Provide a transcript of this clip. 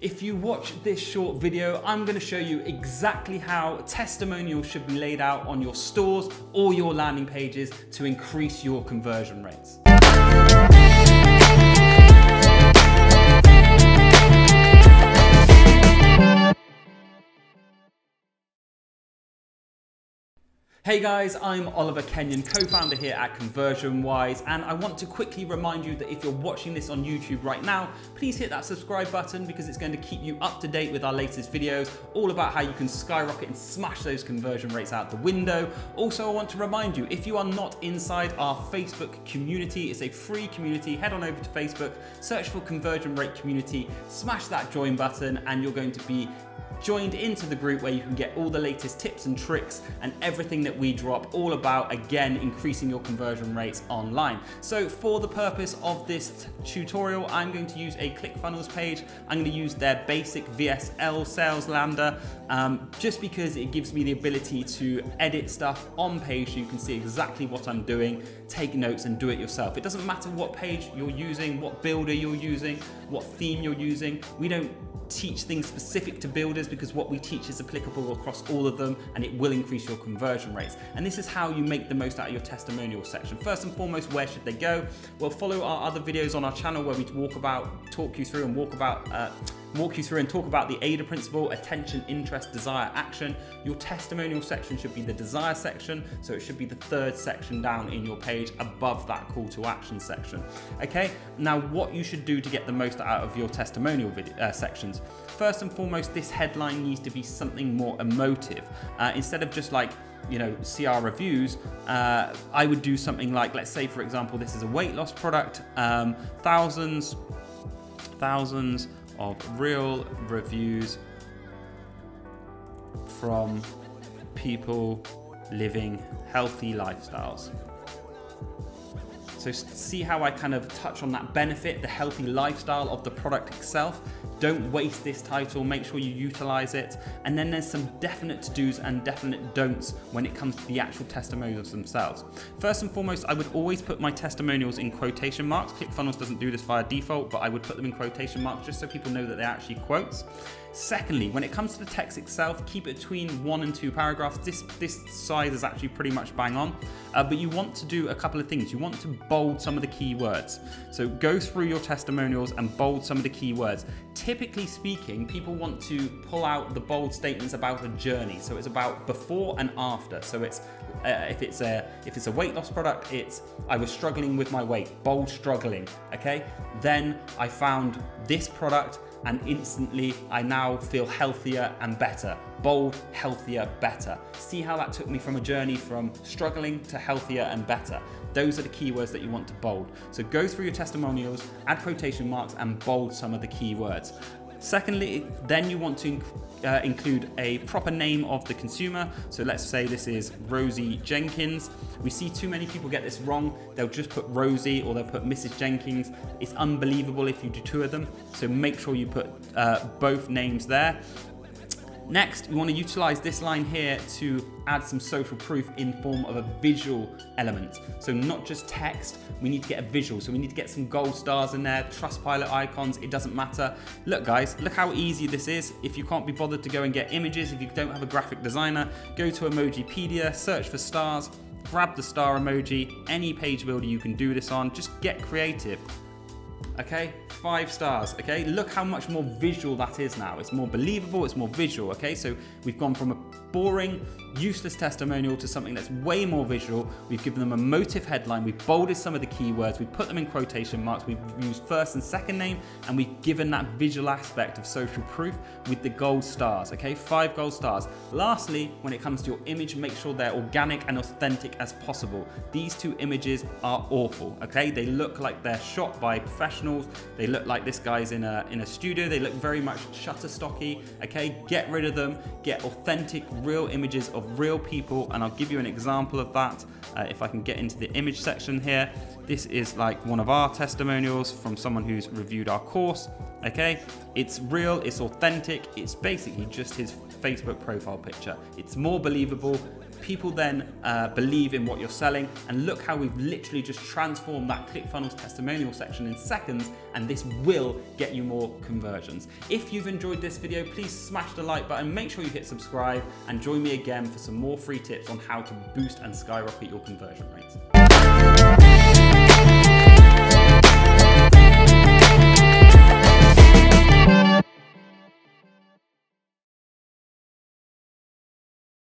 If you watch this short video, I'm gonna show you exactly how testimonials should be laid out on your stores or your landing pages to increase your conversion rates. Hey guys, I'm Oliver Kenyon, co-founder here at ConversionWise, and I want to quickly remind you that if you're watching this on YouTube right now, please hit that subscribe button because it's going to keep you up to date with our latest videos, all about how you can skyrocket and smash those conversion rates out the window. Also, I want to remind you, if you are not inside our Facebook community, it's a free community, head on over to Facebook, search for Conversion Rate Community, smash that join button, and you're going to be joined into the group where you can get all the latest tips and tricks and everything that we drop all about again increasing your conversion rates online. So for the purpose of this tutorial I'm going to use a ClickFunnels page. I'm going to use their basic VSL sales lander um, just because it gives me the ability to edit stuff on page so you can see exactly what I'm doing, take notes and do it yourself. It doesn't matter what page you're using, what builder you're using, what theme you're using. We don't teach things specific to builders because what we teach is applicable across all of them and it will increase your conversion rates. And this is how you make the most out of your testimonial section. First and foremost, where should they go? Well, follow our other videos on our channel where we talk about, talk you through and walk about uh, walk you through and talk about the AIDA principle, attention, interest, desire, action. Your testimonial section should be the desire section, so it should be the third section down in your page above that call to action section. Okay, now what you should do to get the most out of your testimonial video, uh, sections. First and foremost, this headline needs to be something more emotive. Uh, instead of just like, you know, CR reviews, uh, I would do something like, let's say, for example, this is a weight loss product, um, thousands, thousands of real reviews from people living healthy lifestyles. So see how I kind of touch on that benefit, the healthy lifestyle of the product itself. Don't waste this title, make sure you utilize it. And then there's some definite to-dos and definite don'ts when it comes to the actual testimonials themselves. First and foremost, I would always put my testimonials in quotation marks. ClickFunnels doesn't do this via default, but I would put them in quotation marks just so people know that they're actually quotes. Secondly, when it comes to the text itself, keep it between one and two paragraphs. This, this size is actually pretty much bang on, uh, but you want to do a couple of things. You want to bold some of the key words. So go through your testimonials and bold some of the key words. Typically speaking, people want to pull out the bold statements about a journey. So it's about before and after. So it's uh, if it's a if it's a weight loss product, it's I was struggling with my weight, bold struggling. Okay, then I found this product and instantly I now feel healthier and better. Bold, healthier, better. See how that took me from a journey from struggling to healthier and better. Those are the keywords that you want to bold. So go through your testimonials, add quotation marks, and bold some of the keywords. Secondly, then you want to uh, include a proper name of the consumer. So let's say this is Rosie Jenkins. We see too many people get this wrong. They'll just put Rosie or they'll put Mrs. Jenkins. It's unbelievable if you do two of them. So make sure you put uh, both names there. Next, we want to utilize this line here to add some social proof in form of a visual element. So not just text, we need to get a visual. So we need to get some gold stars in there, Trustpilot icons, it doesn't matter. Look guys, look how easy this is. If you can't be bothered to go and get images, if you don't have a graphic designer, go to Emojipedia, search for stars, grab the star emoji, any page builder you can do this on, just get creative okay? Five stars, okay? Look how much more visual that is now. It's more believable, it's more visual, okay? So we've gone from a boring, useless testimonial to something that's way more visual. We've given them a motive headline, we've bolded some of the keywords, we've put them in quotation marks, we've used first and second name, and we've given that visual aspect of social proof with the gold stars, okay? Five gold stars. Lastly, when it comes to your image, make sure they're organic and authentic as possible. These two images are awful, okay? They look like they're shot by professionals, they look like this guy's in a, in a studio, they look very much shutterstocky, okay? Get rid of them, get authentic, real images of real people, and I'll give you an example of that uh, if I can get into the image section here. This is like one of our testimonials from someone who's reviewed our course. Okay, it's real, it's authentic, it's basically just his Facebook profile picture. It's more believable, People then uh, believe in what you're selling, and look how we've literally just transformed that ClickFunnels testimonial section in seconds, and this will get you more conversions. If you've enjoyed this video, please smash the like button, make sure you hit subscribe, and join me again for some more free tips on how to boost and skyrocket your conversion rates.